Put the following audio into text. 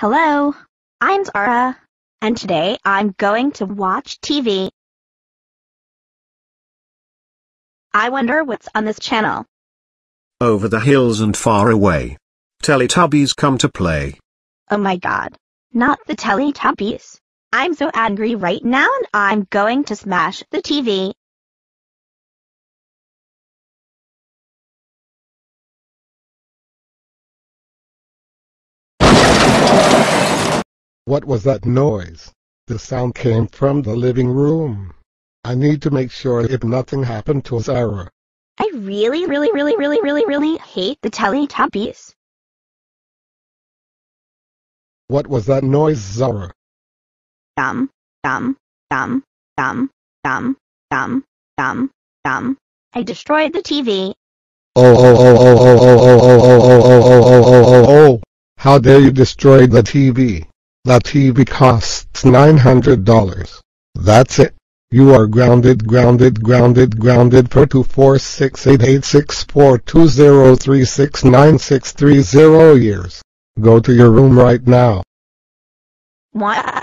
Hello, I'm Zara, and today I'm going to watch TV. I wonder what's on this channel. Over the hills and far away. Teletubbies come to play. Oh my god, not the Teletubbies. I'm so angry right now and I'm going to smash the TV. What was that noise? The sound came from the living room. I need to make sure if nothing happened to Zara. I really, really, really, really, really, really hate the Teletubbies. What was that noise, Zara? Dum, dum, dum, dum, dum, dum, dum, dum. I destroyed the TV. Oh oh oh oh oh oh oh oh oh oh oh oh oh oh oh How dare you destroy the TV? That TV costs $900. That's it. You are grounded, grounded, grounded, grounded per 246886420369630 years. Go to your room right now. What?